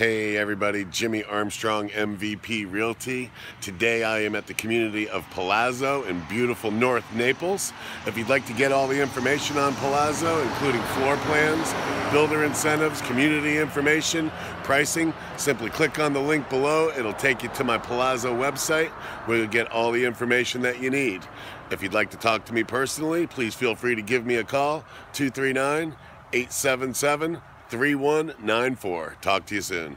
Hey everybody, Jimmy Armstrong, MVP Realty. Today I am at the community of Palazzo in beautiful North Naples. If you'd like to get all the information on Palazzo, including floor plans, builder incentives, community information, pricing, simply click on the link below. It'll take you to my Palazzo website where you'll get all the information that you need. If you'd like to talk to me personally, please feel free to give me a call, 239 877 3194. Talk to you soon.